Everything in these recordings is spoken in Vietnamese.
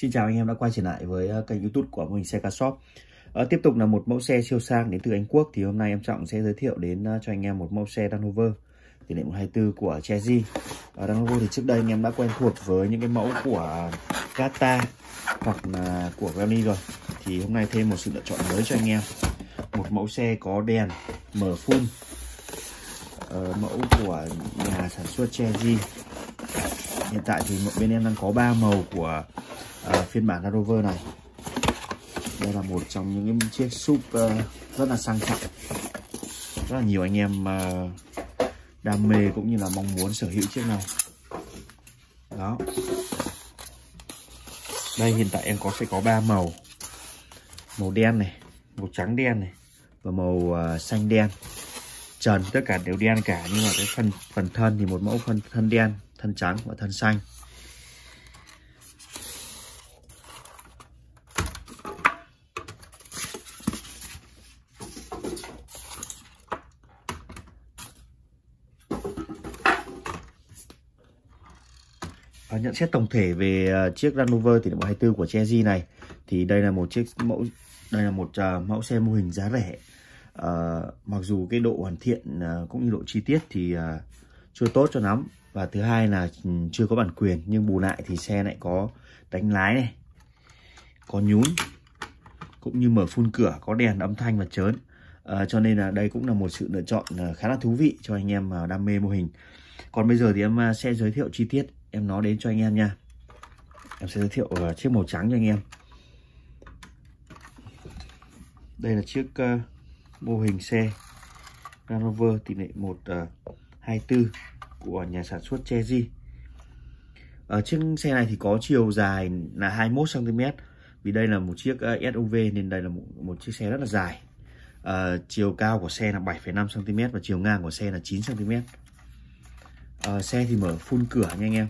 Xin chào anh em đã quay trở lại với ờ, kênh youtube của mô hình xe car shop. À, Tiếp tục là một mẫu xe siêu sang đến từ Anh Quốc. Thì hôm nay em Trọng sẽ giới thiệu đến ờ, cho anh em một mẫu xe Land Rover tỷ lệ 124 của chery Ở Land Rover thì trước đây anh em đã quen thuộc với những cái mẫu của Gata hoặc là của Grammy rồi. Thì hôm nay thêm một sự lựa chọn mới cho anh em. Một mẫu xe có đèn mở full. Uh, Mẫu của nhà sản xuất chery Hiện tại thì bên em đang có 3 màu của uh, phiên bản Land Rover này. Đây là một trong những chiếc súp uh, rất là sang trọng. Rất là nhiều anh em uh, đam mê cũng như là mong muốn sở hữu chiếc này. Đó. Đây hiện tại em có sẽ có ba màu. Màu đen này màu trắng đen này và màu uh, xanh đen. Trần tất cả đều đen cả nhưng mà cái phần phần thân thì một mẫu phần thân đen thân trắng và thân xanh. À, nhận xét tổng thể về uh, chiếc Land Rover tỷ lệ 124 của Chezy này. Thì đây là một chiếc mẫu đây là một uh, mẫu xe mô hình giá rẻ. Uh, mặc dù cái độ hoàn thiện uh, cũng như độ chi tiết thì uh, chưa tốt cho lắm. Và thứ hai là ừ, chưa có bản quyền nhưng bù lại thì xe lại có đánh lái này có nhún cũng như mở phun cửa có đèn âm thanh và chớn. À, cho nên là đây cũng là một sự lựa chọn khá là thú vị cho anh em đam mê mô hình. Còn bây giờ thì em sẽ giới thiệu chi tiết em nói đến cho anh em nha. Em sẽ giới thiệu ờ, chiếc màu trắng cho anh em. Đây là chiếc uh, mô hình xe Land Rover tỷ lệ 124 uh, ờ, của nhà sản xuất Chezy. Ở chiếc xe này thì có chiều dài là 21 cm vì đây là một chiếc uh, SUV nên đây là một, một chiếc xe rất là dài. Uh, chiều cao của xe là 7,5 cm và chiều ngang của xe là 9 à, xe thì mở phun cửa nha anh em.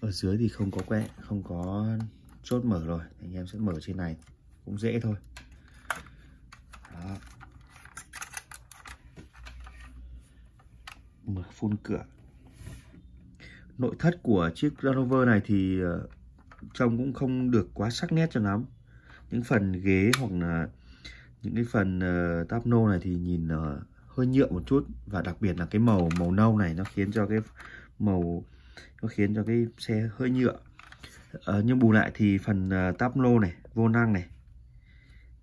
Ở dưới thì không có que không có chốt mở rồi. Anh em sẽ mở trên này cũng dễ thôi. Đó. mở phun cửa. Nội thất của chiếc Land Rover này thì ờ, trông cũng không được quá sắc nét cho lắm. Những phần ghế hoặc là những cái phần uh, táp nô này thì nhìn uh, hơi nhựa một chút và đặc biệt là cái màu màu nâu này nó khiến cho cái màu nó khiến cho cái xe hơi nhựa. Uh, nhưng bù lại thì phần uh, táp lô này vô năng này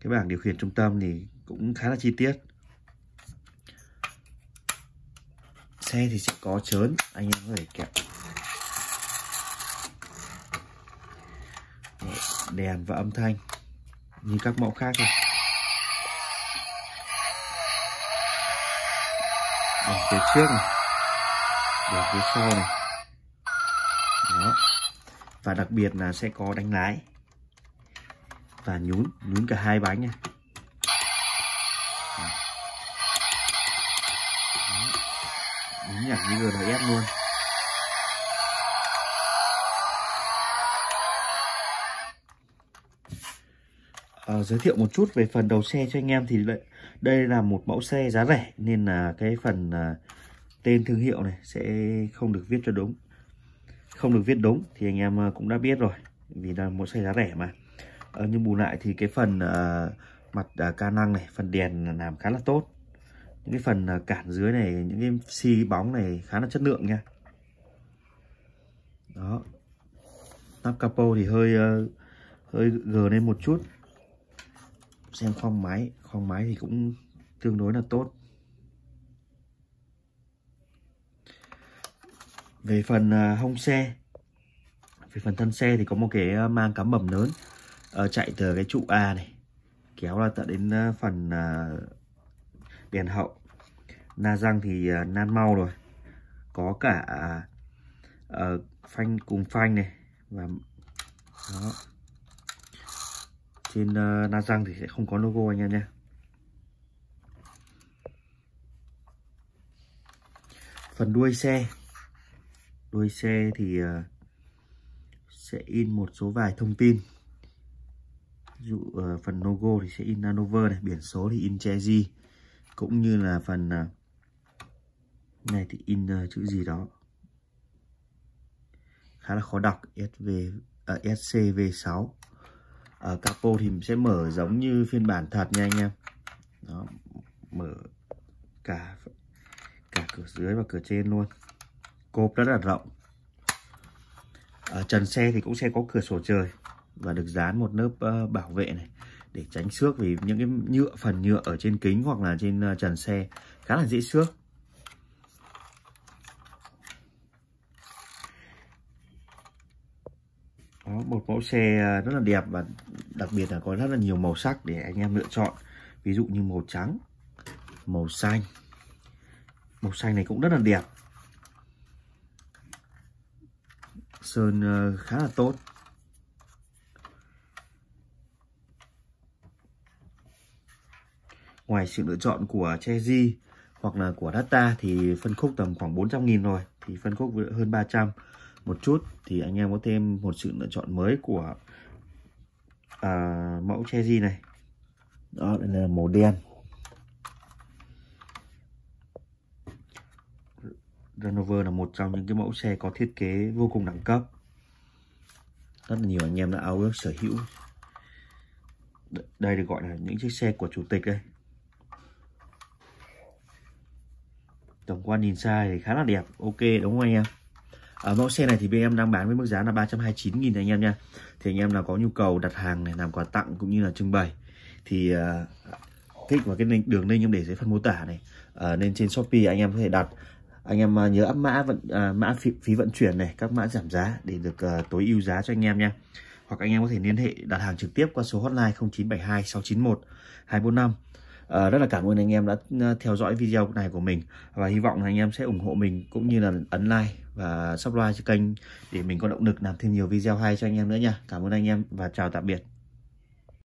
cái bảng điều khiển trung tâm thì cũng khá là chi tiết. Xe thì sẽ có chớn anh em có thể kẹp. Đèn và âm thanh như các mẫu khác thôi. Đèn phía trước này đèn phía sau này. Đó. Và đặc biệt là sẽ có đánh lái và nhún nhún cả hai bánh nha. Đúng nhạc như vừa ép luôn. À, giới thiệu một chút về phần đầu xe cho anh em thì đây là một mẫu xe giá rẻ nên là cái phần à, tên thương hiệu này sẽ không được viết cho đúng. Không được viết đúng thì anh em à, cũng đã biết rồi vì là một xe giá rẻ mà. Ờ, nhưng bù lại thì cái phần uh, mặt uh, ca năng này phần đèn làm khá là tốt. Những cái phần uh, cản dưới này những cái xi bóng này khá là chất lượng nha. Đó. Nắp capo thì hơi uh, hơi gờ lên một chút xem khoang máy khoang máy thì cũng tương đối là tốt. Về phần à, hông xe về phần thân xe thì có một cái à, mang cắm bầm lớn uh, chạy từ cái trụ A này kéo ra tận đến à, phần đèn hậu. Na răng thì nan mau rồi. Có cả uh, phanh cùng phanh này và đó trên ờ, uh, na răng thì sẽ không có logo anh em nhé. Phần đuôi xe. Đuôi xe thì uh, sẽ in một số vài thông tin. Ví dụ uh, phần logo thì sẽ in Hanover này biển số thì in Chezy cũng như là phần uh, này thì in uh, chữ gì đó. Khá là khó đọc SV uh, SCV6 ở capo thì mình sẽ mở giống như phiên bản thật nha anh em. Đó mở cả cả cửa dưới và cửa trên luôn. Cốp rất là rộng. Ở trần xe thì cũng sẽ có cửa sổ trời và được dán một lớp uh, bảo vệ này để tránh xước vì những cái nhựa phần nhựa ở trên kính hoặc là trên uh, trần xe khá là dễ xước. Đó, một mẫu xe ờ, rất là đẹp và đặc biệt là có rất là nhiều màu sắc để anh em lựa chọn. Ví dụ như màu trắng màu xanh. Màu xanh này cũng rất là đẹp. Sơn ờ, khá là tốt. Ngoài sự lựa chọn của Chezy hoặc là của Data thì phân khúc tầm khoảng 400.000 rồi thì phân khúc hơn 300 một chút thì anh em có thêm một sự lựa chọn mới của à, mẫu Chezy này. Đó đây là màu đen. Range Rover là một trong những cái mẫu xe có thiết kế vô cùng đẳng cấp. Rất là nhiều anh em đã ao ước sở hữu. Đây được gọi là những chiếc xe của chủ tịch đây. Tổng quan nhìn xa thì khá là đẹp. Ok đúng không anh em ở mẫu xe này thì bên em đang bán với mức giá là 329.000 anh em nha. Thì anh em nào có nhu cầu đặt hàng này làm quà tặng cũng như là trưng bày thì ờ, uh, kích vào cái đường link em để dưới phần mô tả này uh, nên trên shopee anh em có thể đặt. Anh em uh, nhớ áp mã vận uh, mã phí, phí vận chuyển này các mã giảm giá để được uh, tối ưu giá cho anh em nha. Hoặc anh em có thể liên hệ đặt hàng trực tiếp qua số hotline 0972 691 245 À, rất là cảm ơn anh em đã ờ, theo dõi video này của mình và hy vọng là anh em sẽ ủng hộ mình cũng như là ấn like và subscribe cho kênh để mình có động lực làm thêm nhiều video hay cho anh em nữa nha. Cảm ơn anh em và chào tạm biệt.